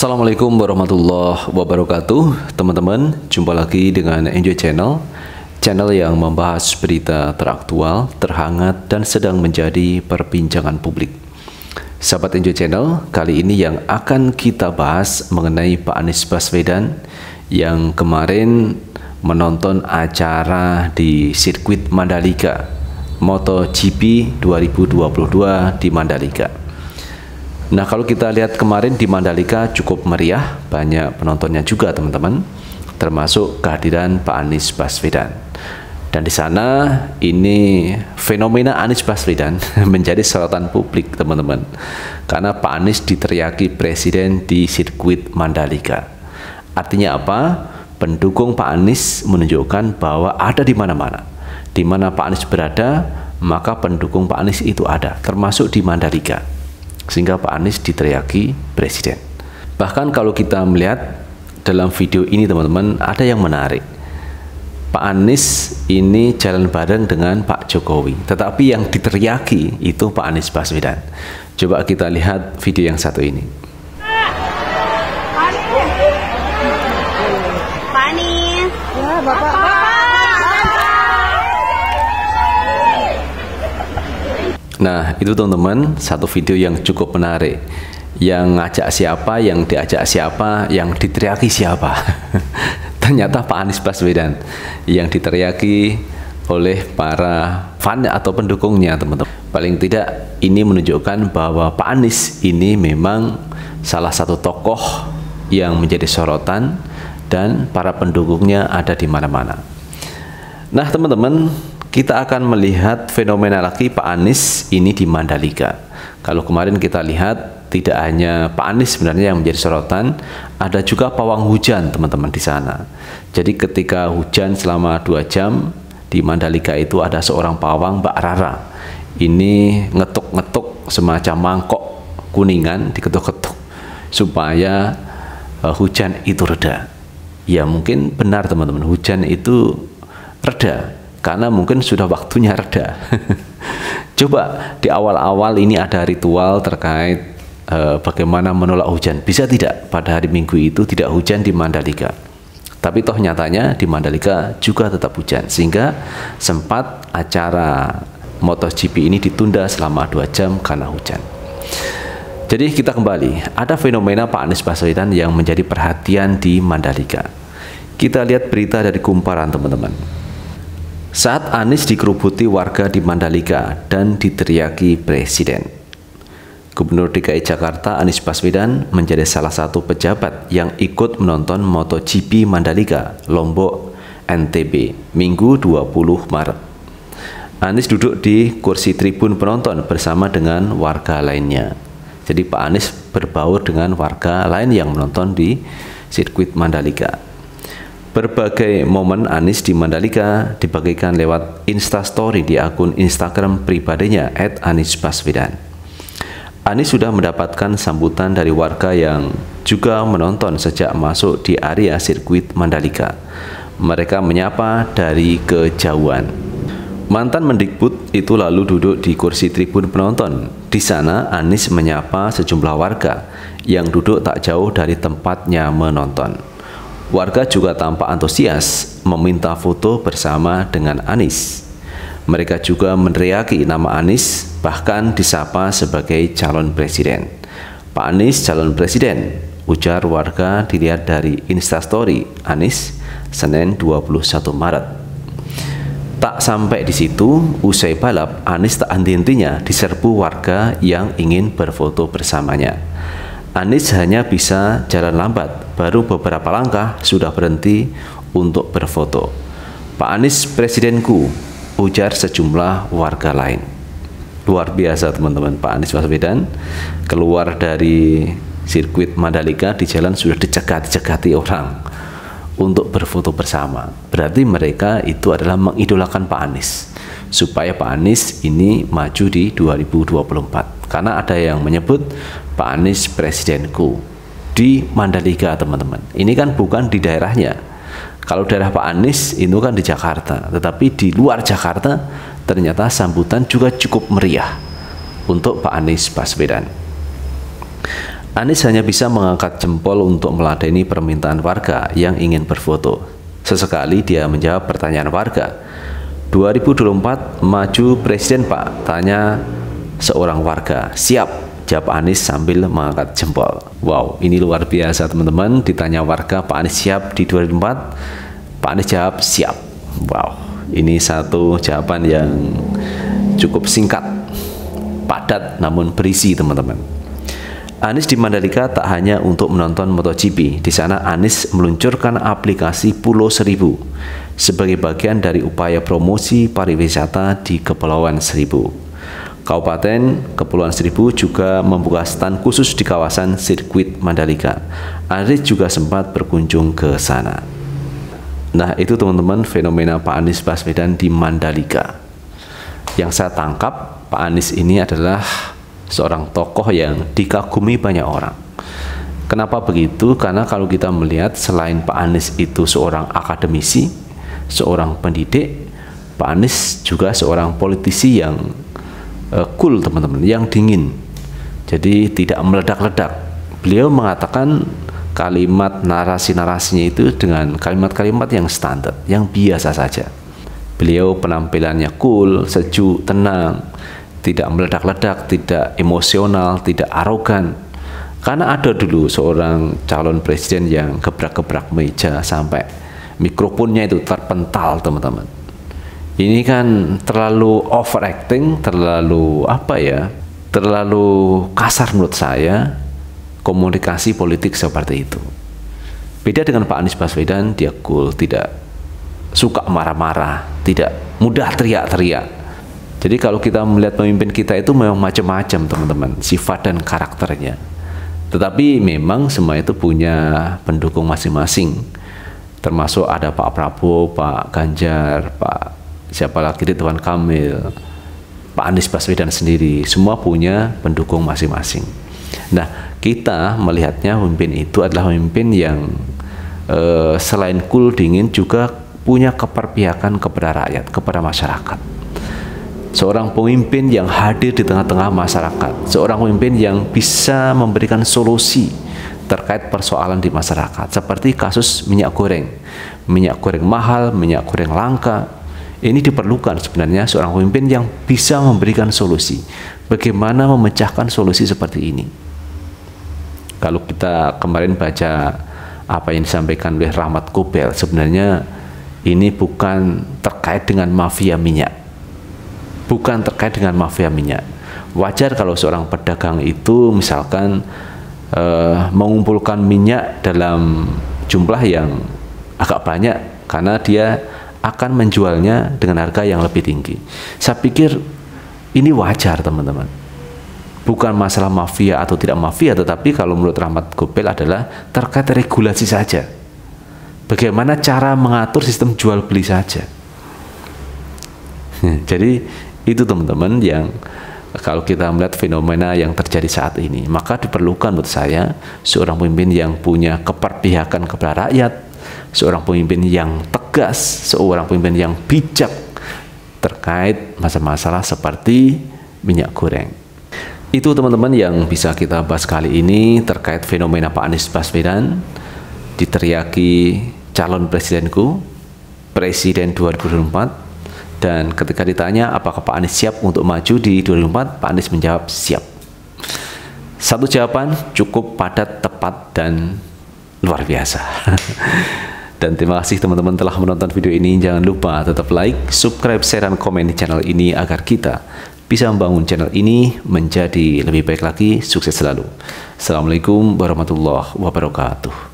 Assalamualaikum warahmatullahi wabarakatuh. Teman-teman, jumpa lagi dengan Enjoy Channel. Channel yang membahas berita teraktual, terhangat, dan sedang menjadi perbincangan publik. Sahabat Enjoy Channel, kali ini yang akan kita bahas mengenai Pak Anies Baswedan Yang kemarin menonton acara di sirkuit Mandalika MotoGP 2022 di Mandalika Nah kalau kita lihat kemarin di Mandalika cukup meriah, banyak penontonnya juga teman-teman, termasuk kehadiran Pak Anies Baswedan. Dan di sana ini fenomena Anies Baswedan menjadi sorotan publik teman-teman, karena Pak Anies diteriaki presiden di sirkuit Mandalika. Artinya apa? Pendukung Pak Anies menunjukkan bahwa ada di mana-mana. Di mana Pak Anies berada, maka pendukung Pak Anies itu ada, termasuk di Mandalika sehingga Pak Anies diteriaki presiden. Bahkan kalau kita melihat dalam video ini teman-teman ada yang menarik. Pak Anies ini jalan bareng dengan Pak Jokowi, tetapi yang diteriaki itu Pak Anies Baswedan. Coba kita lihat video yang satu ini. Pak Anies. Ya, Bapak. Nah, itu teman-teman satu video yang cukup menarik. Yang ngajak siapa, yang diajak siapa, yang diteriaki siapa. Ternyata Pak Anies Baswedan yang diteriaki oleh para fan atau pendukungnya, teman-teman. Paling tidak ini menunjukkan bahwa Pak Anies ini memang salah satu tokoh yang menjadi sorotan dan para pendukungnya ada di mana-mana. Nah, teman-teman, kita akan melihat fenomena lagi Pak Anies ini di Mandalika. Kalau kemarin kita lihat tidak hanya Pak Anies sebenarnya yang menjadi sorotan, ada juga pawang hujan teman-teman di sana. Jadi ketika hujan selama dua jam di Mandalika itu ada seorang pawang Mbak Rara. Ini ngetuk-ngetuk semacam mangkok kuningan diketuk-ketuk supaya uh, hujan itu reda. Ya mungkin benar teman-teman, hujan itu reda karena mungkin sudah waktunya reda. Coba di awal-awal ini ada ritual terkait uh, bagaimana menolak hujan. Bisa tidak pada hari Minggu itu tidak hujan di Mandalika? Tapi toh nyatanya di Mandalika juga tetap hujan sehingga sempat acara MotoGP ini ditunda selama dua jam karena hujan. Jadi kita kembali, ada fenomena Pak Anies Baswedan yang menjadi perhatian di Mandalika. Kita lihat berita dari kumparan teman-teman. Saat Anies dikerubuti warga di Mandalika dan diteriaki presiden. Gubernur DKI Jakarta Anies Baswedan menjadi salah satu pejabat yang ikut menonton MotoGP Mandalika, Lombok, NTB, Minggu 20 Maret. Anies duduk di kursi tribun penonton bersama dengan warga lainnya. Jadi Pak Anies berbaur dengan warga lain yang menonton di sirkuit Mandalika. Berbagai momen Anis di Mandalika dibagikan lewat Instastory di akun Instagram pribadinya @anisbaswedan. Anis sudah mendapatkan sambutan dari warga yang juga menonton sejak masuk di area sirkuit Mandalika. Mereka menyapa dari kejauhan. Mantan Mendikbud itu lalu duduk di kursi tribun penonton. Di sana Anis menyapa sejumlah warga yang duduk tak jauh dari tempatnya menonton. Warga juga tampak antusias meminta foto bersama dengan Anies. Mereka juga meneriaki nama Anies, bahkan disapa sebagai calon presiden. Pak Anies calon presiden, ujar warga dilihat dari Instastory Anies Senin 21 Maret. Tak sampai di situ, usai balap, Anies tak henti-hentinya diserbu warga yang ingin berfoto bersamanya. Anies hanya bisa jalan lambat, baru beberapa langkah sudah berhenti untuk berfoto. Pak Anies presidenku, ujar sejumlah warga lain. Luar biasa teman-teman, Pak Anies Baswedan keluar dari sirkuit Mandalika di jalan sudah dicegat-cegati orang untuk berfoto bersama. Berarti mereka itu adalah mengidolakan Pak Anies supaya Pak Anies ini maju di 2024 karena ada yang menyebut Pak Anies presidenku di Mandalika teman-teman ini kan bukan di daerahnya kalau daerah Pak Anies itu kan di Jakarta tetapi di luar Jakarta ternyata sambutan juga cukup meriah untuk Pak Anies Baswedan Anies hanya bisa mengangkat jempol untuk meladeni permintaan warga yang ingin berfoto. Sesekali dia menjawab pertanyaan warga. 2024 maju presiden pak, tanya seorang warga. Siap, jawab Anies sambil mengangkat jempol. Wow, ini luar biasa teman-teman. Ditanya warga, Pak Anies siap di 2024? Pak Anies jawab siap. Wow, ini satu jawaban yang cukup singkat, padat namun berisi teman-teman. Anies di Mandalika tak hanya untuk menonton MotoGP. Di sana Anies meluncurkan aplikasi Pulau Seribu sebagai bagian dari upaya promosi pariwisata di Kepulauan Seribu. Kabupaten Kepulauan Seribu juga membuka stand khusus di kawasan sirkuit Mandalika. Anies juga sempat berkunjung ke sana. Nah, itu teman-teman fenomena Pak Anies Baswedan di Mandalika. Yang saya tangkap, Pak Anies ini adalah seorang tokoh yang dikagumi banyak orang. Kenapa begitu? Karena kalau kita melihat selain Pak Anies itu seorang akademisi, seorang pendidik, Pak Anies juga seorang politisi yang uh, cool teman-teman, yang dingin. Jadi tidak meledak-ledak. Beliau mengatakan kalimat narasi-narasinya itu dengan kalimat-kalimat yang standar, yang biasa saja. Beliau penampilannya cool, sejuk, tenang, tidak meledak-ledak, tidak emosional, tidak arogan. Karena ada dulu seorang calon presiden yang gebrak-gebrak meja sampai mikrofonnya itu terpental, teman-teman. Ini kan terlalu overacting, terlalu apa ya? Terlalu kasar menurut saya komunikasi politik seperti itu. Beda dengan Pak Anies Baswedan, dia cool, tidak suka marah-marah, tidak mudah teriak-teriak jadi kalau kita melihat pemimpin kita itu memang macam-macam teman-teman sifat dan karakternya. Tetapi memang semua itu punya pendukung masing-masing. Termasuk ada Pak Prabowo, Pak Ganjar, Pak siapa lagi Ridwan Kamil, Pak Anies Baswedan sendiri, semua punya pendukung masing-masing. Nah, kita melihatnya pemimpin itu adalah pemimpin yang eh, selain cool dingin juga punya keperpihakan kepada rakyat, kepada masyarakat seorang pemimpin yang hadir di tengah-tengah masyarakat, seorang pemimpin yang bisa memberikan solusi terkait persoalan di masyarakat, seperti kasus minyak goreng, minyak goreng mahal, minyak goreng langka. Ini diperlukan sebenarnya seorang pemimpin yang bisa memberikan solusi. Bagaimana memecahkan solusi seperti ini? Kalau kita kemarin baca apa yang disampaikan oleh Rahmat Kobel, sebenarnya ini bukan terkait dengan mafia minyak bukan terkait dengan mafia minyak. Wajar kalau seorang pedagang itu misalkan uh, mengumpulkan minyak dalam jumlah yang agak banyak karena dia akan menjualnya dengan harga yang lebih tinggi. Saya pikir ini wajar teman-teman. Bukan masalah mafia atau tidak mafia, tetapi kalau menurut Rahmat Gopel adalah terkait regulasi saja. Bagaimana cara mengatur sistem jual beli saja. Jadi itu teman-teman yang kalau kita melihat fenomena yang terjadi saat ini, maka diperlukan menurut saya seorang pemimpin yang punya keperpihakan kepada rakyat, seorang pemimpin yang tegas, seorang pemimpin yang bijak terkait masalah-masalah seperti minyak goreng. Itu teman-teman yang bisa kita bahas kali ini terkait fenomena Pak Anies Baswedan diteriaki calon presidenku, presiden 2024 dan ketika ditanya apakah Pak Anies siap untuk maju di 2004, Pak Anies menjawab siap. Satu jawaban cukup padat, tepat, dan luar biasa. dan terima kasih teman-teman telah menonton video ini. Jangan lupa tetap like, subscribe, share, dan komen di channel ini agar kita bisa membangun channel ini menjadi lebih baik lagi. Sukses selalu. Assalamualaikum warahmatullahi wabarakatuh.